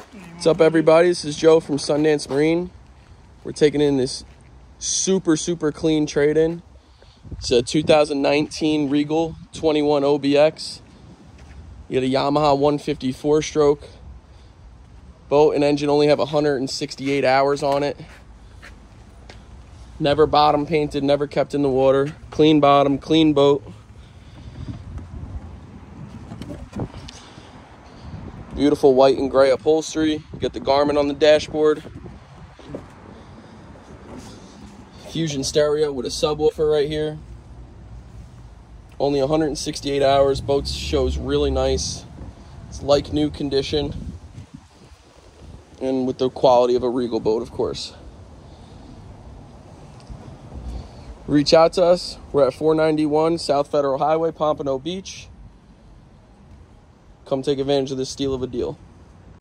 What's up, everybody? This is Joe from Sundance Marine. We're taking in this super, super clean trade in. It's a 2019 Regal 21 OBX. You get a Yamaha 154 stroke. Boat and engine only have 168 hours on it. Never bottom painted, never kept in the water. Clean bottom, clean boat. Beautiful white and gray upholstery. You get the Garmin on the dashboard. Fusion stereo with a subwoofer right here. Only 168 hours. Boat shows really nice. It's like new condition. And with the quality of a Regal boat, of course. Reach out to us. We're at 491 South Federal Highway, Pompano Beach. Come take advantage of this steal of a deal.